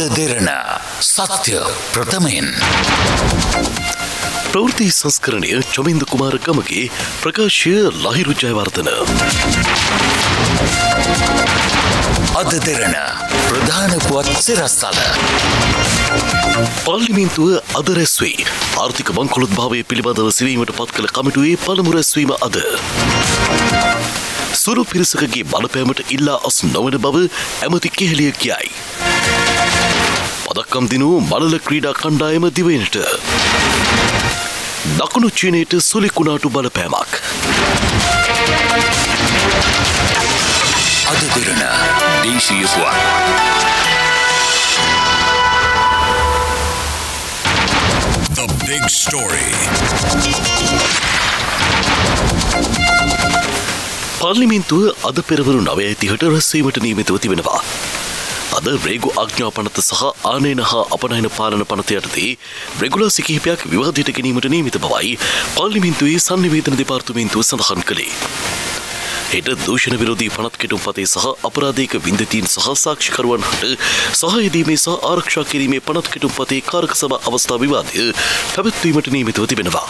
අද දෙරන සත්‍ය ප්‍රථමයෙන් ප්‍රවෘත්ති සංස්කරණය චොමින්ද කුමාර ගමගේ ප්‍රකාශය ලහිරු ජයවර්ධන. අද දෙරන ප්‍රධාන පුවත් සිරස්තල පාර්ලිමින්තුව අද රැස්වී ආර්ථික බංකොලොත් භාවය පිළිබඳව සිවීමට පත් කළ කමිටුවේ පළමු රැස්වීම අද. සුරු පිරිසකගේ බලපෑමට ඉල්ලා අස් නොවන බව ඇමති කෙහෙලිය කියයි. පදක්කම් දිනූ මලල ක්‍රීඩා කණ්ඩායම දිවයිනට. දකුණු චීනයට සුලිකුණාටු බලපෑමක්. අද දෙරන දේශීය පුවත් The big story. පාර්ලිමින්තුව අද පෙරවරු නවය තිහට රැස්වීමට නීමිතව තිබෙනවා. අද රේගු ආඥා පනත සහ ආනයන හා අපනයන පාලන පනත යටතේ රෙගුලාසි කිහිපයක් විවාදයට ගැනීමට නීමිත බවයි පාර්ලිමින්තුවේ සංනිවේදන දෙපාර්තමේන්තුව සඳහන් කළේ. හෙට දූෂණ විරෝධී පනත් කෙටුම් පතේ සහ අපරාධයක වින්දතීන් සහ සාක්ෂිකරුවන් හට සහයදීමේ සහ ආරක්ෂා කිරීමේ පනත් කෙටුම් පතේ කාරක සභ අවස්ථා විවාදය පැවැත්වීමට නීමිතව තිබෙනවා.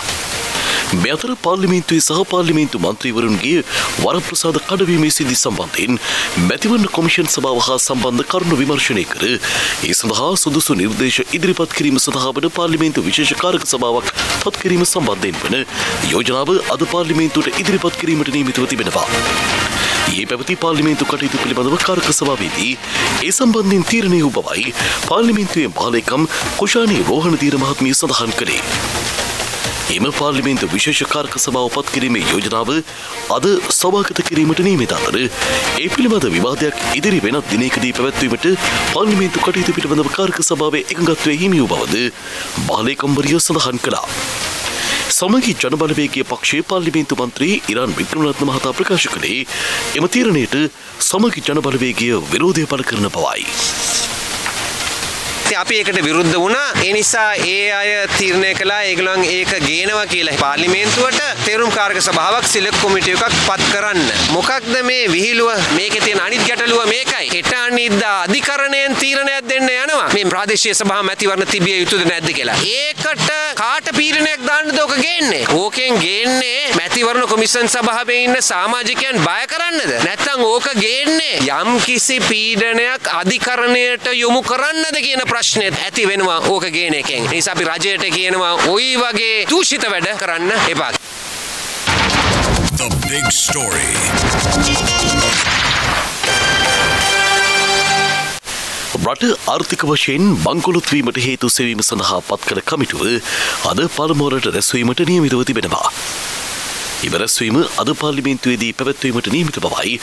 මේ අතර පාර්ලිමේන්තුවේ සහ පාර්ලිමේන්තු මන්ත්‍රීවරුන්ගේ වරප්‍රසාද කඩවීමේ සිද්ධි සම්බන්ධයෙන් මැතිවරණ කොමිෂන් සභාව හා සම්බන්ධ කරුණු විමර්ශනය කර ඒ සඳහා සුදුසු නිර්දේශ ඉදිරිපත් කිරීම සඳහා වන පාර්ලිමේන්තු විශේෂ කාරක සභාවක් පත් කිරීම සම්බන්ධයෙන් වන යෝජනාව අද පාර්ලිමේන්තුවට ඉදිරිපත් කිරීමට නියමිතව තිබෙනවා. ඒ පැවති පාර්ලිමේන්තු කටයුතු පිළිබඳව කාරක සභාවේදී ඒ සම්බන්ධයෙන් තීරණය වූ බවයි පාර්ලිමේන්තුවේ මාලේකම් කුෂානී රෝහණ දීර මහත්මිය සඳහන් කළේ. එම පාර්ලිමේන්තු විශේෂ කාර්ක සභාව පත් කිරීමේ යෝජනාව අද සභාගත කිරීමට නීමිත අතර ඒ පිළිබඳ විවාදයක් ඉදිරි වෙනත් දිනයකදී පැවැත්වීමට පාර්ලිමේන්තු කටයුතු පිළිබඳව කාර්ක සභාවේ එකඟත්වය හිමි වූ බවද බාලේකම්බරිය සඳහන් කළා. සමගි ජනබලවේගේ පක්ෂයේ පාර්ලිමේන්තු මන්ත්‍රී ඉරන් වික්‍රමරත්න මහතා ප්‍රකාශ කළේ එම තීරණයට සමගි ජනබලවේගය විරෝධය පළ කරන බවයි. ඉතින් අපි ඒකට විරුද්ධ වුණා. ඒ නිසා ඒ අය තීරණය කළා ඒගොල්ලන් ඒක ගේනවා කියලා පාර්ලිමේන්තුවට තේරුම් කාරක සභාවක් සිලෙක්ට් කොමිටු එකක් පත් කරන්න. මොකක්ද මේ විහිළුව? මේකේ තියෙන අනිත් ගැටලුව මේකයි. හෙට අනිද්දා අධිකරණයෙන් තීරණයක් දෙන්න යනවා. මේ ප්‍රාදේශීය සභා මැතිවරණ තිබිය යුතුද නැද්ද කියලා. ඒකට කාට පීඩනයක් දාන්නද ඔක ගේන්නේ? ඕකෙන් ගේන්නේ මැතිවරණ කොමිෂන් සභාවේ ඉන්න සමාජිකයන් බය කරන්නද? නැත්නම් ඕක ගේන්නේ යම් කිසි පීඩනයක් අධිකරණයට යොමු කරන්නද කියන ප්‍රශ්නෙත් ඇති වෙනවා ඕක ගේන එකෙන්. නිසා අපි රජයට කියනවා ওই වගේ දූෂිත වැඩ කරන්න එපා. The big story. රට ආර්ථික වශයෙන් බංකොලොත් වීමට හේතු සෙවීම සඳහා පත් කළ කමිටුව අද පළමුවරට රැස්වීමට නියමිතව තිබෙනවා. එම රැස්වීම අද පාර්ලිමේන්තුවේදී පැවැත්වීමට නියමිත බවයි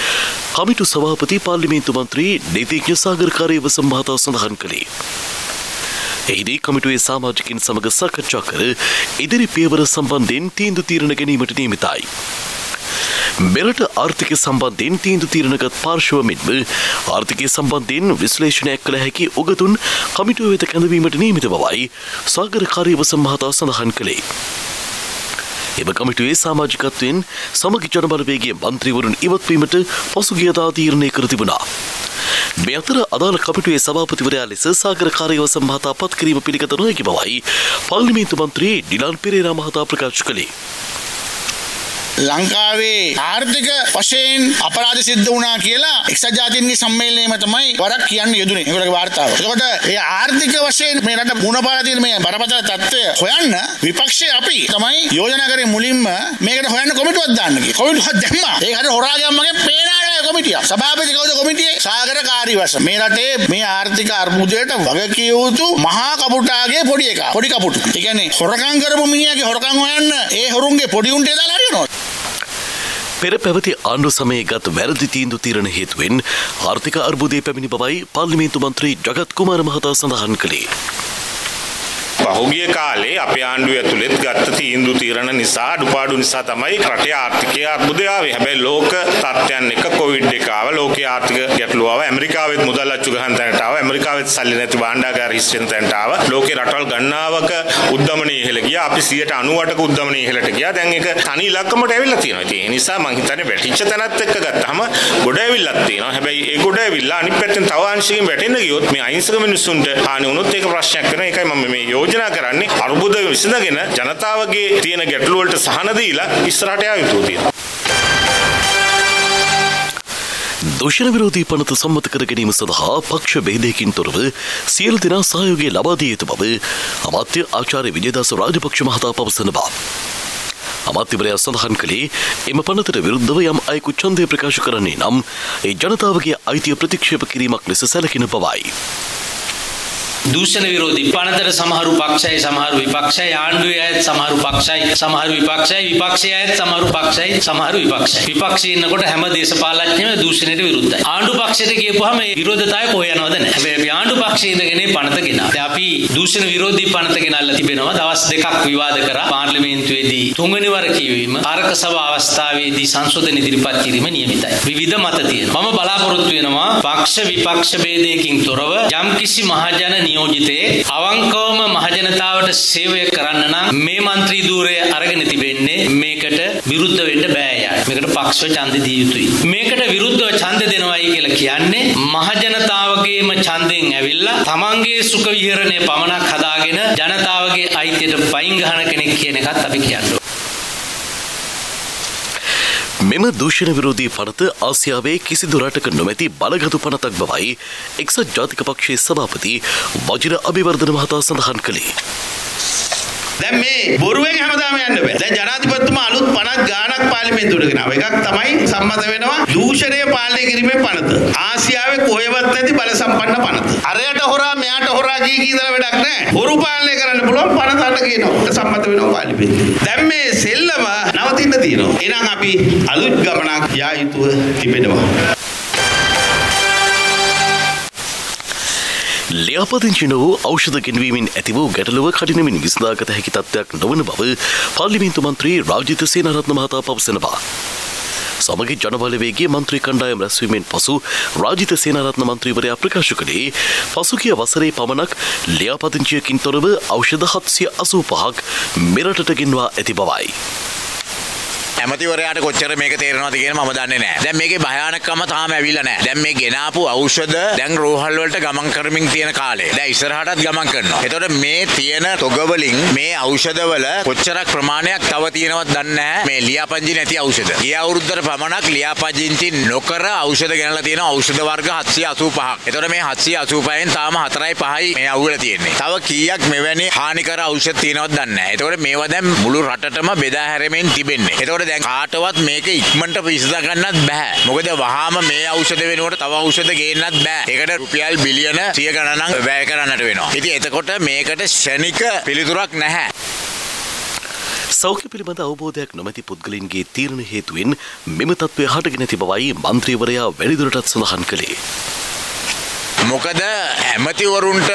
කමිටු සභාපති පාර්ලිමේන්තු මන්ත්‍රී නීතිඥ සාගරකාරය වසම් මහතා සඳහන් කළේ. එහිදී කමිටුවේ සාමාජිකින් සමග සාකච්ඡා කර ඉදිරි පියවර සම්බන්ධයෙන් තීන්දු තීරණ ගැනීමට නියමිතයි. මෙරට ආර්ථික සම්බන්ධයෙන් තීන්දු තීරණගත් පාර්ශව මෙන්ම ආර්ථිකය සම්බන්ධයෙන් විශ්ලේෂණයක් කළ හැකි උගතුන් කමිටුව වෙත කැඳවීමට නියමිත බවයි සාගරකාරී වසම් මහතා සඳහන් කළේ. එම කමිටුවේ සාමාජිකත්වයෙන් සමගි ජනබලවේගේ මන්ත්‍රීවරුන් ඉවත්වීමට පසුගියදා තීරණය කර තිබුණා. මේ අතර අදාළ කමිටුවේ සභාපතිවරයා ලෙස සාගර කාර්යවසම් මහතා පත් කිරීම පිළිගත නොහැකි බවයි පාර්ලිමේන්තු මන්ත්‍රී ඩිලාන් පෙරේරා මහතා ප්‍රකාශ කළේ. ලංකාවේ ආර්ථික වශයෙන් අපරාධ සිද්ධ වුණා කියලා එක්සත් ජාතීන්ගේ සම්මේලනයේම තමයි වරක් කියන්න යෙදුනේ ඒගොල්ලෝගේ වාර්තාව. එතකොට ඒ ආර්ථික වශයෙන් මේ රට මුණ පාලා තියෙන මේ බරපතල තත්ත්වය හොයන්න විපක්ෂය අපි තමයි යෝජනා කරේ මුලින්ම මේකට හොයන්න කොමිටුවක් දාන්න කියලා. කොමිටුවක් දැම්මා. ඒක හරිය හොරාගම්මගේ පේනාඩය කොමිටිය. සභාපති කවුද කොමිටියේ? සාගර කාර්යවස. මේ රටේ මේ ආර්ථික අර්බුදයට වග කිය යුතු මහා කපුටාගේ පොඩි එකා. පොඩි කපුටු. ඒ කියන්නේ හොරකම් කරපු මිනිහාගේ හොරකම් හොයන්න ඒ හොරුන්ගේ පොඩි උන්ට දාලා හරියනවා. පෙර පැවති ආණ්ඩු සමයේ ගත් වැරදි තීන්දු තීරණ හේතුවෙන් ආර්ථික අර්බුදය පැමිණි බවයි පාර්ලිමේන්තු මන්ත්‍රී ජගත් කුමාර මහතා සඳහන් කළේ. පහුගිය කාලේ අපේ ආණ්ඩුව ඇතුළෙත් ගත්ත තීන්දුව තීරණ නිසා අඩුපාඩු නිසා තමයි රටේ ආර්ථිකය අර්බුදය ආවේ. හැබැයි ලෝක තත්ත්වයන් එක කොවිඩ් එක ආව, ලෝකයේ ආර්ථික ගැටලුව ආව, ඇමරිකාවෙත් මුදල් අච්චු ගහන තැනට ආව, ඇමරිකාවෙත් සල්ලි නැති භාණ්ඩාගාර හිස් වෙන තැනට ආවා. ලෝකේ රටවල් ගණනාවක උද්දමනය ඉහළ ගියා. අපි 198ක උද්දමනය ඉහළට ගියා. දැන් ඒක තනි ඉලක්කමට ඇවිල්ලා තියෙනවා. ඉතින් ඒ නිසා මං හිතන්නේ වැටිච්ච තැනත් එක්ක ගත්තාම ගොඩ ඇවිල්ලක් තියෙනවා. හැබැයි ඒ ගොඩ ඇවිල්ලා අනිත් පැත්තෙන් තව අංශකින් වැටෙන්න ගියොත් මේ අහිංසක මිනිස්සුන්ට හානි වුණොත් ඒක ප්‍රශ්නයක් වෙනවා. ඒකයි මම මේ යෝජනා කරන්නේ අර්බුද විසඳගෙන ජනතාවගේ තියෙන ගැටලු වලට සහන දීලා ඉස්සරහට යා යුතු තියෙනවා. දෝෂණ විරෝධී පනත සම්මත කර ගැනීම සඳහා පක්ෂ බේදයකින් තොරව සියලු දෙනා සහයෝගය ලබා දිය යුතු බව අමාත්‍ය ආචාර්ය විජේදාස රාජපක්ෂ මහතා පවසන බව. අමාත්‍යවරයා සඳහන් කළේ එම පනතට විරුද්ධව යම් අයෙකු ඡන්දය ප්‍රකාශ කරන්නේ නම් ඒ ජනතාවගේ අයිතිය ප්‍රතික්ෂේප කිරීමක් ලෙස සැලකෙන බවයි. දූෂණ විරෝධී පනතට සමහරු පක්ෂයි සමහරු විපක්ෂයි ආණ්ඩුවේ අයත් සමහරු පක්ෂයි සමහරු විපක්ෂයි විපක්ෂයේ අයත් සමහරු පක්ෂයි සමහරු විපක්ෂයි විපක්ෂයේ ඉන්නකොට හැම දේශපාලඥයම දූෂණයට විරුද්ධයි. ආණ්ඩු පක්ෂයට ගියපුවාම මේ විරෝධතාවය කොහේ යනවද නැහැ. හැබැයි අපි ආණ්ඩු පක්ෂයේ ඉඳගෙන පනත ගෙනා දැන් අපි දූෂණ විරෝධී පනත ගෙනල්ලා තිබෙනවා. දවස් දෙකක් විවාද කරා. පාර්ලිමේන්තුවේදී තුන්වෙනි වර කියවීම කාරක සභා අවස්ථාවේදී සංශෝධන ඉදිරිපත් කිරීම නියමිතයි. විවිධ මත තියෙනවා. මම බලාපොරොත්තු වෙනවා පක්ෂ විපක්ෂ ભેදයකින් තොරව යම්කිසි මහජන නියෝජිතේ අවංකවම මහජනතාවට සේවය කරන්න නම් මේ മന്ത്രി ධූරය අරගෙන තිබෙන්නේ මේකට විරුද්ධ වෙන්න බෑ යාට. මේකට පක්ෂව ඡන්දෙ දිය යුතුයි. මේකට විරුද්ධව ඡන්ද දෙනවයි කියලා කියන්නේ මහජනතාවගේම ඡන්දෙන් ඇවිල්ලා තමන්ගේ සුඛ විහරණය පමණක් හදාගෙන ජනතාවගේ අයිතියට පයින් ගහන කෙනෙක් කියන එකත් අපි කියන්නේ. මෙම දූෂණ විරෝධී පනත ආසියාවේ කිසිදු රටක නොමැති බලගතු පනතක් බවයි එක්සත් ජාතික පක්ෂයේ සභාපති වජිර අභිවර්ධන මහතා සඳහන් කළේ. දැන් මේ බොරුවෙන් හැමදාම යන්න බෑ. දැන් ජනාධිපතිතුමා අලුත් 50 ගාණක් පාර්ලිමේන්තුවට ගෙනාවා. එකක් තමයි සම්මත වෙනවා දූෂණය පාලනය කිරීමේ පනත. ආසියාවේ කොහෙවත් නැති බල සම්පන්න පනත. අරයට හොරා මෙයාට හොරා කී කී ඉඳලා වැඩක් නැහැ. හොරු පාලනය කරන්න පුළුවන් පනත අන්න කියනවා. සම්මත වෙනවා පාර්ලිමේන්තුවේ. දැන් මේ සෙල්ලම නවතින්න තියෙනවා. එහෙනම් අපි අලුත් ගමනක් යා යුතුව තිබෙනවා. ලියාපදිංචි වූ ඖෂධ ගෙනවීමෙන් ඇති වූ ගැටලුව කඩිනමින් විසඳාගත හැකි තත්ත්වයක් නොවන බව පාර්ලිමේන්තු මන්ත්‍රී රාජිත සේනාරත්න මහතා පවසනවා. සමග ජනබලවේගේ මන්ත්‍රී කණ්ඩායම් රැස්වීමෙන් පසු රාජිත සේනාරත්න මන්ත්‍රීවරයා ප්‍රකාශ කළේ පසුගිය වසරේ පමණක් ලියාපදිංචියකින් තොරව ඖෂධ හත්සිය අසූ පහක් මෙරටට ගෙන්වා ඇති බවයි. ඇමතිවරයාට කොච්චර මේක තේරෙනවද කියන මම දන්නේ නැහැ. දැන් මේකේ භයානකම තාම ඇවිල්ලා නැහැ. දැන් මේ ගෙනාපු ඖෂධ දැන් රෝහල් වලට ගමන් කරමින් තියෙන කාලේ. දැන් ඉස්සරහටත් ගමන් කරනවා. එතකොට මේ තියෙන තොග වලින් මේ ඖෂධ වල කොච්චරක් ප්‍රමාණයක් තව තියෙනවද දන්නේ නැහැ. මේ ලියාපදිංචි නැති ඖෂධ. ගිය අවුරුද්දට පමණක් ලියාපදිංචි නොකර ඖෂධ ගෙනලා තියෙන ඖෂධ වර්ග 785ක්. එතකොට මේ 785න් තාම 4යි 5යි මේ අවුල තියෙන්නේ. තව කීයක් මෙවැනි හානිකර ඖෂධ තියෙනවද දන්නේ නැහැ. එතකොට මේවා දැන් මුළු රටටම බෙදා හැරෙමින් තිබෙන්නේ. එතකොට දැන් කාටවත් මේක ඉක්මනට විසඳ ගන්නත් බෑ. මොකද වහාම මේ ඖෂධ වෙනුවට තව ඖෂධ ගේන්නත් බෑ. ඒකට රුපියල් බිලියන 100 ගණනක් වැය කරන්නට වෙනවා. ඉතින් එතකොට මේකට ෂණික පිළිතුරක් නැහැ. සෞඛ්‍ය පිළිබඳ අවබෝධයක් නොමැති පුද්ගලින්ගේ තීරණ හේතුවෙන් මෙම තත්ත්වය හටගෙන ඇති බවයි මන්ත්‍රීවරයා වැඩිදුරටත් සඳහන් කළේ. මොකද ඇමතිවරුන්ට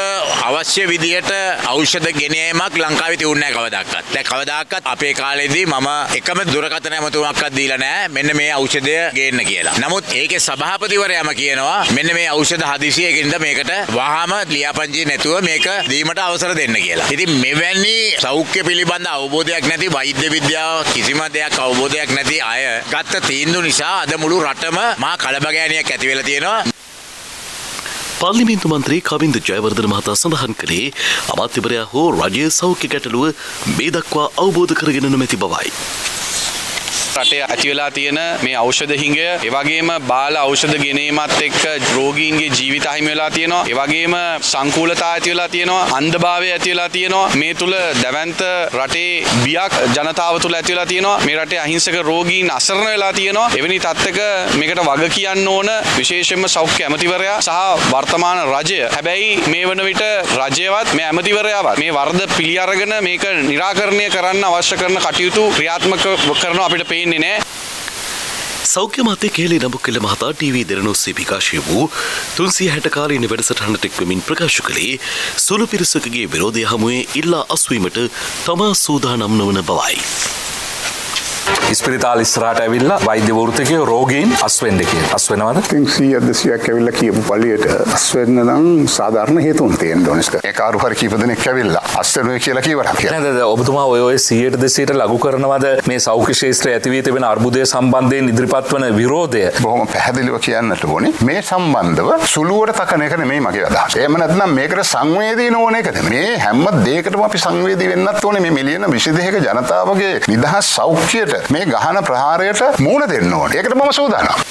අවශ්‍ය විදියට ඖෂධ ගෙනීමක් ලංකාවේ තියුන්නේ නැහැ කවදාකවත්. දැන් කවදාකවත් අපේ කාලේදී මම එකම දුරකථන ඇමතුමක්වත් දීලා නැහැ මෙන්න මේ ඖෂධය ගේන්න කියලා. නමුත් ඒකේ සභාපතිවරයාම කියනවා මෙන්න මේ ඖෂධ හදිසියකින්ද මේකට වහාම ලියාපදිංචි නැතුව මේක දීමට අවසර දෙන්න කියලා. ඉතින් මෙවැනි සෞඛ්‍ය පිළිබඳ අවබෝධයක් නැති වෛද්‍ය විද්‍යාව කිසිම දෙයක් අවබෝධයක් නැති අය ගත්ත තීන්දුව නිසා අද මුළු රටම මහා කලබගෑනියක් ඇති වෙලා තියෙනවා. පාර්ලිමේන්තු මන්ත්‍රී කවින්ද ජයවර්ධන මහතා සඳහන් කළේ අමාත්‍යවරයා හෝ රජය සෞඛ්‍ය ගැටලුව මේ දක්වා අවබෝධ කරගෙන නොමැති බවයි. රටේ ඇති වෙලා තියෙන මේ ඖෂධ හිඟය. ඒ වගේම බාල ඖෂධ ගෙනීමත් එක්ක රෝගීන්ගේ ජීවිත අහිමි වෙලා තියෙනවා. ඒ වගේම සංකූලතා ඇති වෙලා තියෙනවා. අන්ධභාවය ඇති වෙලා තියෙනවා. මේ තුල දැවැන්ත රටේ බියක් ජනතාව තුල ඇති වෙලා තියෙනවා. මේ රටේ අහිංසක රෝගීන් අසරණ වෙලා තියෙනවා. එවැනි තත්ත්වක මේකට වග කියන්න ඕන විශේෂයෙන්ම සෞඛ්‍ය ඇමතිවරයා සහ වර්තමාන රජය. හැබැයි මේ වන විට රජයවත් මේ ඇමතිවරයාවත් මේ වර්ධ පිළි අරගෙන මේක निराකරණය කරන්න අවශ්‍ය කරන කටයුතු ක්‍රියාත්මක කරනවා අපිට පේන්නේ නෑ සෞඛ්‍ය මතය කේලේ නමුක් කළ මහතා ටීවී දෙරනොස්සේ විකාශය වූ තුන්සිය හැට කාලීන වැඩසටහනට එක්වමින් ප්‍රකාශ කළේ සුළු පිරිසකගේ විරෝධය හමුවේ ඉල්ලා අස්වීමට තමා සූදානම් නොවන බවයි. ඉස්පිරිතාල ඉස්රාට ඇවිල්ලා වෛද්‍ය වෘතිකය රෝගීන් අස්වෙන්ඩ කිය අස්වෙනවද ඉතින් සීය දෙසියක් ඇවිල්ලා කියපු පලියට අස්වෙන්න නම් සාධාරණ හේතුන් තියෙන්න ඕනස්ක ඒ කාරු හරි කීප දෙනෙක් ඇවිල්ලා අස්වෙනුයි කියලා කිව්වනම් කියලා. නැද? ඔබතුමා ඔය 100ට 200ට ලඝු කරනවද? මේ සෞඛ්‍ය ශාස්ත්‍රයේ ඇති වී තිබෙන අර්බුදය සම්බන්ධයෙන් ඉදිරිපත් වන විරෝධය? බොහොම පැහැදිලිව කියන්නට ඕනේ. මේ සම්බන්ධව සුළුවට තකන එක නෙමෙයි මගේ අදහස. එහෙම නැත්නම් මේකට සංවේදී නොවන එකද? මේ හැම දෙයකටම අපි සංවේදී වෙන්නත් ඕනේ. මේ මිලියන 22ක ජනතාවගේ නිදහස් සෞඛ්‍යයට මේ ගහන ප්‍රහාරයට මූණ දෙන්න ඕනේ. ඒකට මම සූදානම්.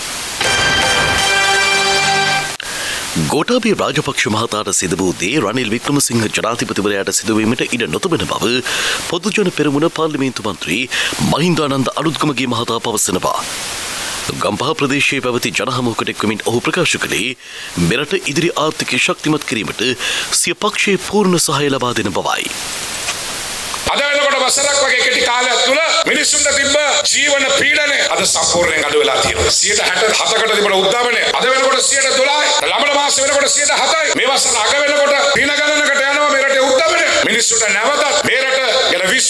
ගෝටාබේ රාජපක්ෂ මහතාට සිද වූ දේ රනිල් වික්‍රමසිංහ ජනාධිපතිවරයාට සිදුවීමට ඉඩ නොතිබෙන බව පොදුජන පෙරමුණ පාර්ලිමේන්තු මන්ත්‍රී මහින්දානන්ද අලුත්ගමගේ මහතා පවසනවා. ගම්පහ ප්‍රදේශයේ පැවති ජනහමුවකට එක්වමින් ඔහු ප්‍රකාශ කළේ මෙරට ඉදිරි ආර්ථිකය ශක්තිමත් කිරීමට සිය පක්ෂයේ පූර්ණ සහය ලබා දෙන බවයි. අද වසරක් වගේ කෙටි කාලයක් තුළ මිනිස්සුන්ට තිබ්බ ජීවන පීඩනය අද සම්පූර්ණයෙන් අඩු වෙලා තියෙනවා. 67කට තිබුණ උද්දාමනය අද වෙනකොට 12යි. ළමන මාස වෙනකොට 7යි. මේ වසර අග වෙනකොට දින ගණනකට යනවා මේ රටේ උද්දාමනය. මිනිස්සුන්ට නැවතත් මේ රට ගැන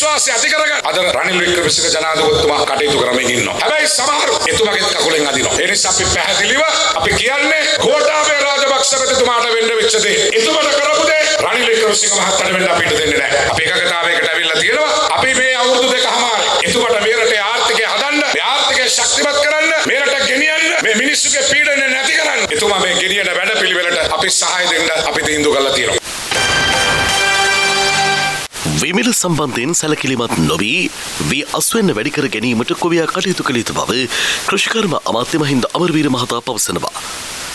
විශ්වාසය ඇති කරගන්න අද රනිල් වික්‍රමසිංහ ජනාධිපතිතුමා කටයුතු කරමින් ඉන්නවා. හැබැයි සමහරු එතුමාගේ කකුලෙන් අදිනවා. ඒ නිසා අපි පැහැදිලිව අපි කියන්නේ ගෝඨාභය රාජපක්ෂ මැතිතුමාට වෙන්න වෙච්ච දේ. එතුමාට කරපු දේ රනිල් වික්‍රමසිංහ මහත්තයාට වෙන්න අපිට දෙන්නේ නැහැ. අපි එකකතාවයකට ඇවිල්ලා තියෙනවා. අපි මේ අවුරුදු දෙකමාරේ එතුමාට මේ රටේ ආර්ථිකය හදන්න, මේ ආර්ථිකය ශක්තිමත් කරන්න, මේ රට ගෙනියන්න, මේ මිනිස්සුගේ පීඩනය නැති කරන්න. එතුමා මේ ගෙනියන වැඩපිළිවෙලට අපි සහාය දෙන්න අපි තීන්දුව කළා තියෙනවා. විමිල සම්බන්ධයෙන් සැලකිලිමත් නොවී වී අස්වෙන්න වැඩිකර ගැනීමට කොවියා කටයුතු කළ යුතු බව කෘෂිකර්ම අමාත්‍ය මහින්ද අමරවීර මහතා පවසනවා.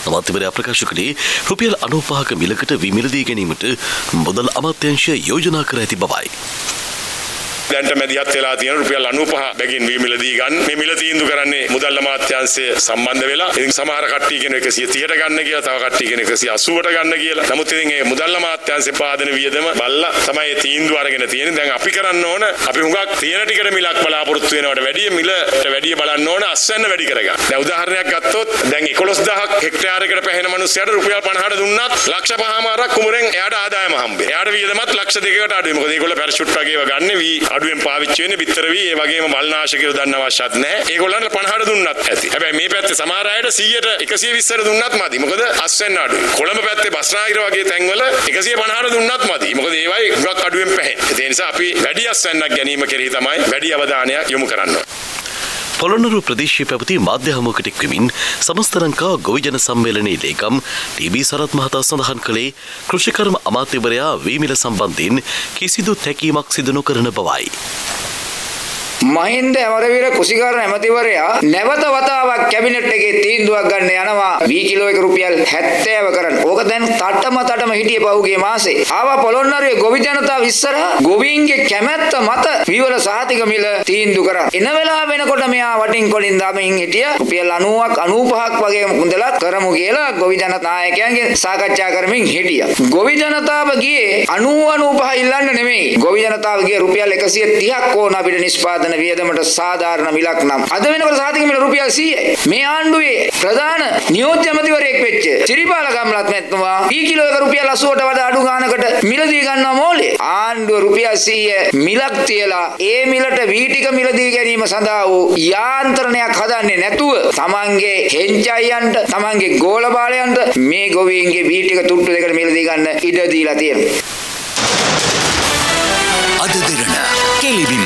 අමාත්‍යවරයා ප්‍රකාශ කළේ රුපියල් අනූපහක මිලකට විමිලදී ගැනීමට මුදල් අමාත්‍යංශය යෝජනා කර ඇති බවයි. දැන්ට මැදිහත් වෙලා තියෙන රුපියල් 95 බැගින් වී මිලදී ගන්න. මේ මිල තීන්දුව කරන්නේ මුදල් අමාත්‍යාංශය සම්බන්ධ වෙලා. ඉතින් සමහර කට්ටිය කියන 130ට ගන්න කියලා, තව කට්ටිය කියන 180ට ගන්න කියලා. නමුත් ඉතින් මේ මුදල් අමාත්‍යාංශේ පාදන වියදම බල්ලා තමයි තීන්දුව අරගෙන තියෙන්නේ. දැන් අපි කරන්න ඕන අපි හුඟක් තියෙන ටිකට මිලක් බලාපොරොත්තු වෙනවට වැඩිය මිලට වැඩිය බලන්න ඕන අස්වැන්න වැඩි කරගන්න. දැන් උදාහරණයක් ගත්තොත් දැන් 11000ක් හෙක්ටයාරයකට පැහැෙන මිනිස්සයාට රුපියල් 50ට දුන්නත් ලක්ෂ පහමාරක් කුමරෙන් එයාට ආදායම හම්බේ. එයාට වියදමත් ලක්ෂ දෙකකට අඩුයි. මොකද ඒගොල්ලෝ පැරෂුට් වගේව ගන්න වී අඩුවෙන් පාවිච්චි වෙන්නේ බිත්තර වී ඒ වගේම මල්නාශකයෝ දන්න අවශ්‍යත් නැහැ. ඒගොල්ලන්ට 50ට දුන්නත් ඇති. හැබැයි මේ පැත්තේ සමහර අයට 100ට 120ට දුන්නත් මදි. මොකද අස්වැන්න අඩුයි. කොළඹ පැත්තේ බස්නාහිර වගේ තැන්වල 150ට දුන්නත් මදි. මොකද ඒවයි ගොඩක් අඩුවෙන් පැහැ. ඒ නිසා අපි වැඩි අස්වැන්නක් ගැනීම කෙරෙහි තමයි වැඩි අවධානයක් යොමු කරන්න ඕනේ. පොළොන්නරු ප්‍රදේශයේ පැවති මාධ්‍ය හමුවකට එක්වමින් සමස්ත ලංකා ගොවිජන සම්මේලනයේ ලේකම් ටීබී සරත් මහතා සඳහන් කළේ කෘෂිකර්ම අමාත්‍යවරයා වීමිල සම්බන්ධයෙන් කිසිදු තැකීමක් සිදු නොකරන බවයි. මහින්ද ඇමරවීර කුසිකාරණ ඇමතිවරයා නැවත වතාවක් කැබිනට් එකේ තීන්දුවක් ගන්න යනවා වී කිලෝ එක රුපියල් 70 කරන්න. ඕක දැන් තටම තටම හිටියේ පහුගිය මාසේ. ආවා පොළොන්නරුවේ ගොවි ජනතාව ඉස්සරහ ගොවීන්ගේ කැමැත්ත මත වීවල සහතික මිල තීන්දුව කරා. එන වෙලාව වෙනකොට මෙයා වටින් කොලින් දාමින් හිටිය රුපියල් 90ක් 95ක් වගේ මුදලක් කරමු කියලා ගොවි ජනතා නායකයන්ගේ සාකච්ඡා කරමින් හිටියා. ගොවි ජනතාව ගියේ 90 95 ඉල්ලන්න නෙමෙයි. ගොවි ජනතාව ගියේ රුපියල් 130ක් ඕන අපිට නිෂ්පාදන උත්පාදන වියදමට සාධාරණ මිලක් නම්. අද වෙනකොට සාතික මිල රුපියල් 100යි මේ ආණ්ඩුවේ ප්‍රධාන නියෝජ්‍ය ඇමතිවරයෙක් වෙච්ච සිරිපාල ගම්ලත් මැතිතුමා ඊ කිලෝ එක රුපියල් 80ට වඩා අඩු ගානකට මිලදී ගන්නවා මෝලේ ආණ්ඩුව රුපියල් 100 මිලක් තියලා ඒ මිලට වී ටික මිලදී ගැනීම සඳහා වූ යාන්ත්‍රණයක් හදන්නේ නැතුව තමන්ගේ හෙන්චයියන්ට තමන්ගේ ගෝල බාලයන්ට මේ ගොවීන්ගේ වී ටික තුට්ටු දෙකට මිලදී ගන්න ඉඩ දීලා තියෙනවා. අද දෙරණ කෙලිබිම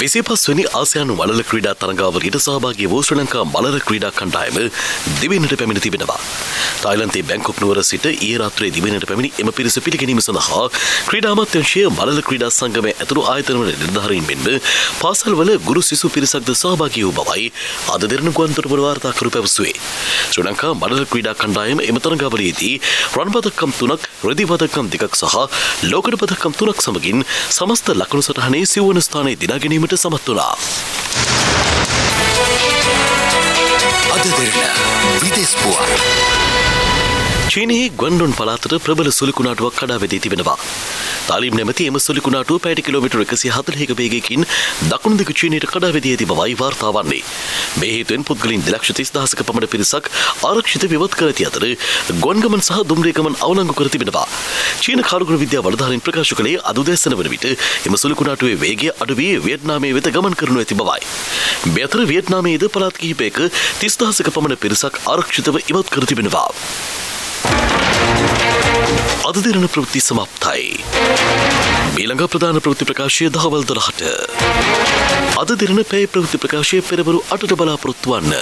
විසිපස්වනි ආසියානු මලල ක්‍රීඩා තරඟාවලියට සහභාගී වූ ශ්‍රී ලංකා මලල ක්‍රීඩා කණ්ඩායම දිවෙනට පැමිණ තිබෙනවා. තායිලන්තයේ බැංකොක් නුවර සිට ඊයේ රාත්‍රියේ දිවෙනට පැමිණි එම පිරිස පිළිගැනීම සඳහා ක්‍රීඩා අමාත්‍යාංශය මලල ක්‍රීඩා සංගමය ඇතුළු ආයතනවල නිලධාරීන් මෙන්ම පාසල්වල ගුරු සිසු පිරිසක්ද සහභාගී වූ බවයි අද දෙරණ ගුවන්තොටුපළ වාර්තාකරු පැවසුවේ. ශ්‍රී ලංකා මලල ක්‍රීඩා කණ්ඩායම එම තරඟාවලියේදී රන් පදක්කම් තුනක් රෙදි පදක්කම් දෙකක් සහ ලෝකඩ පදක්කම් තුනක් සමගින් සමස්ත ලකුණු සටහනේ සිව්වන ස්ථානයේ දිනා ගැනීමට සමත් වුණා. අද දෙරණ විදෙස් පුවත් චීනයේ ගොන්ඩොන් පලාතට ප්‍රබල සුලිකුණාටුවක් කඩා වෙදී තිබෙනවා. තාලිම් නැමැති එම සුලිකුණාටුව පැයට කිලෝමීටර් එකසිය හතලිහක වේගයකින් දකුණු දිග චීනයට කඩා වෙදී ඇති බවයි වාර්තා වන්නේ. මේ හේතුවෙන් පුද්ගලින් දෙලක්ෂ තිස් දහසක පමණ පිරිසක් ආරක්ෂිත විවත් කර ඇති අතර ගොන්ගමන් සහ දුම්රිය ගමන් අවලංගු කර තිබෙනවා. චීන කාර්ගුණ විද්‍යා බලධාරීන් ප්‍රකාශ කළේ අද උදැසන වන විට එම සුලිකුණාටුවේ වේගය අඩු වී වියට්නාමයේ වෙත ගමන් කරනු ඇති බවයි. මේ අතර වියට්නාමයේද පළාත් කිහිපයක තිස් දහසක පමණ පිරිසක් ආරක්ෂිතව ඉවත් කර තිබෙනවා. අද දෙරන ප්‍රවෘත්ති සමප්තයි. මීළඟ ප්‍රධාන ප්‍රවෘත්ති ප්‍රකාශය දහවල් දොළහට. අද දෙරන පැය ප්‍රවෘත්ති ප්‍රකාශය පෙරවරු අටට බලාපොරොත්තු වන්න.